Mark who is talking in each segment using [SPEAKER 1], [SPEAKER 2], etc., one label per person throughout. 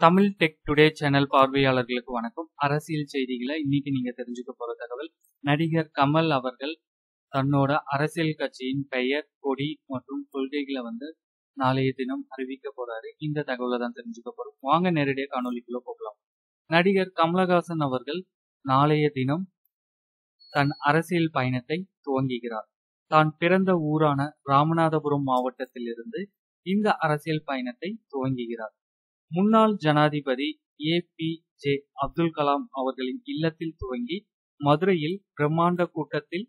[SPEAKER 1] Tamil tech today channel பார்வையாளர்களுக்கு வணக்கம். அரசியல் செய்திகளை இன்னைக்கு நீங்க தெரிஞ்சுக்க போற தகவல் நடிகர் கமல் அவர்கள் தன்னோட அரசியல் கட்சியின் பெயர் கொடி மற்றும் கொள்கைகளை வந்து நாளைய தினம் அறிவிக்க போறாரு. இந்த தகவலை தான் தெரிஞ்சுக்க போறோம். வாங்க நேரடியாக காணொலிக்குள்ள போகலாம். நடிகர் கமலஹாசன் அவர்கள் நாளைய தினம் தன் அரசியல் பயணத்தை துவங்குகிறார். தான் பிறந்த ஊரான ராமநாதபுரம் மாவட்டத்திலிருந்து இந்த அரசியல் பயணத்தை துவங்குகிறார். முன்னாள் ஜனாதிபதி A P J Abdul Kalam அவர்களின் இல்லத்தில் துவங்கி மதுரையில் பிரம்மாண்ட கூட்டத்தில்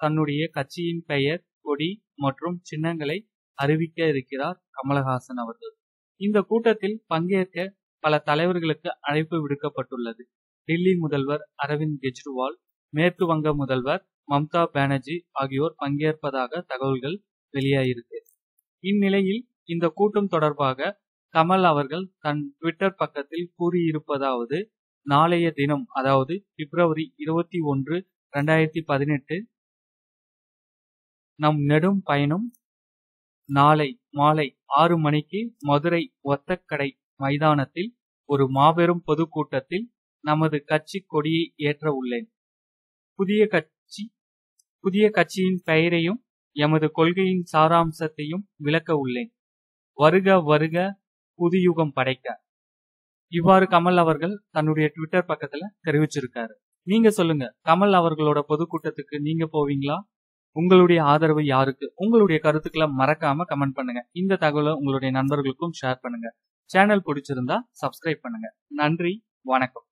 [SPEAKER 1] தன்னுடைய கட்சியின் பெயர் கொடி மற்றும் சின்னங்களை அறிவிக்க இருக்கிறார் கமலஹாசன் அவர்கள். இந்த கூட்டத்தில் பங்கேற்க பல தலைவர்களுக்கு அழைப்பு விடுக்கப்பட்டுள்ளது. டில்லி முதல்வர் அரவிந்த் கெஜ்ரிவால் மேற்கு வங்க முதல்வர் மம்தா பானர்ஜி ஆகியோர் பங்கேற்பதாக தகவல்கள் வெளியாயிருக்கு. இந்நிலையில் இந்த கூட்டம் தொடர்பாக கமல் அவர்கள் தன் ட்விட்டர் பக்கத்தில் கூறியிருப்பதாவது நாளைய தினம் அதாவது பிப்ரவரி இருபத்தி ஒன்று ரெண்டாயிரத்தி பதினெட்டு நம் நெடும் பயணம் நாளை மாலை ஆறு மணிக்கு மதுரை ஒத்தக்கடை மைதானத்தில் ஒரு மாபெரும் பொதுக்கூட்டத்தில் நமது கட்சி கொடியை ஏற்ற உள்ளேன். புதிய கட்சி புதிய கட்சியின் பெயரையும் எமது கொள்கையின் சாராம்சத்தையும் விளக்க உள்ளேன். வருக வருக புதுயுகம் படைக்க. இவ்வாறு கமல் அவர்கள் தன்னுடைய ட்விட்டர் பக்கத்துல தெரிவிச்சிருக்காரு. நீங்க சொல்லுங்க கமல் அவர்களோட பொதுக்கூட்டத்துக்கு நீங்க போவீங்களா? உங்களுடைய ஆதரவு யாருக்கு? உங்களுடைய கருத்துக்களை மறக்காம கமெண்ட் பண்ணுங்க. இந்த தகவலை உங்களுடைய நண்பர்களுக்கும் ஷேர் பண்ணுங்க. சேனல் பிடிச்சிருந்தா சப்ஸ்கிரைப் பண்ணுங்க. நன்றி வணக்கம்.